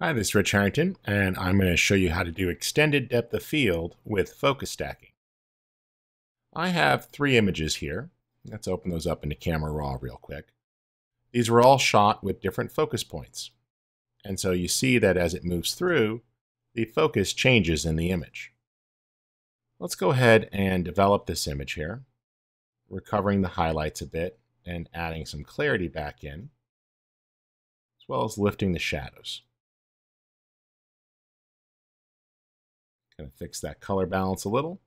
Hi, this is Rich Harrington, and I'm going to show you how to do extended depth of field with focus stacking. I have three images here. Let's open those up into Camera Raw real quick. These were all shot with different focus points. And so you see that as it moves through, the focus changes in the image. Let's go ahead and develop this image here, recovering the highlights a bit and adding some clarity back in, as well as lifting the shadows. Kind of fix that color balance a little.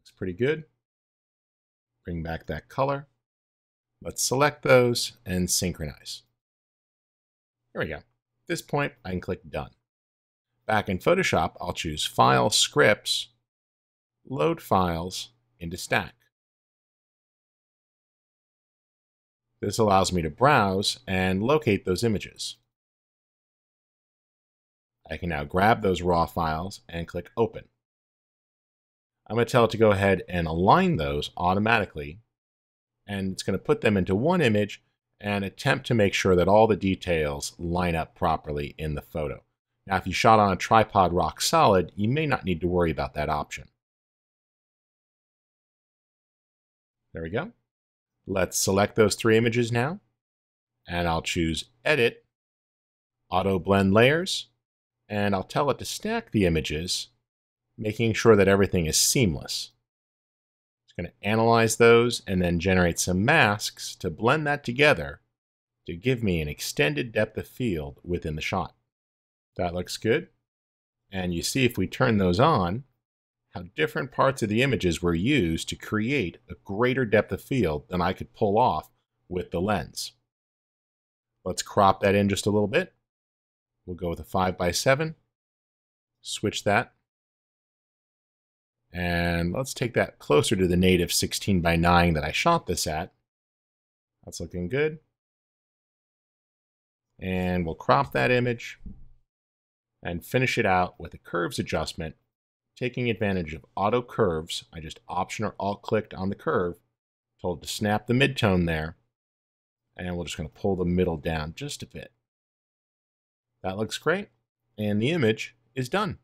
Looks pretty good. Bring back that color. Let's select those and synchronize. There we go. At this point, I can click Done. Back in Photoshop, I'll choose File, Scripts, Load Files into Stack. This allows me to browse and locate those images. I can now grab those raw files and click Open. I'm going to tell it to go ahead and align those automatically, and it's going to put them into one image and attempt to make sure that all the details line up properly in the photo. Now, if you shot on a tripod rock solid, you may not need to worry about that option. There we go. Let's select those three images now, and I'll choose Edit, Auto Blend Layers, and I'll tell it to stack the images, making sure that everything is seamless. It's going to analyze those and then generate some masks to blend that together to give me an extended depth of field within the shot. That looks good. And you see if we turn those on, how different parts of the images were used to create a greater depth of field than I could pull off with the lens. Let's crop that in just a little bit. We'll go with a 5 by 7 switch that. And let's take that closer to the native 16 by 9 that I shot this at. That's looking good. And we'll crop that image and finish it out with a curves adjustment, taking advantage of auto curves. I just option or alt clicked on the curve, told to snap the midtone there, and we're just going to pull the middle down just a bit. That looks great. And the image is done.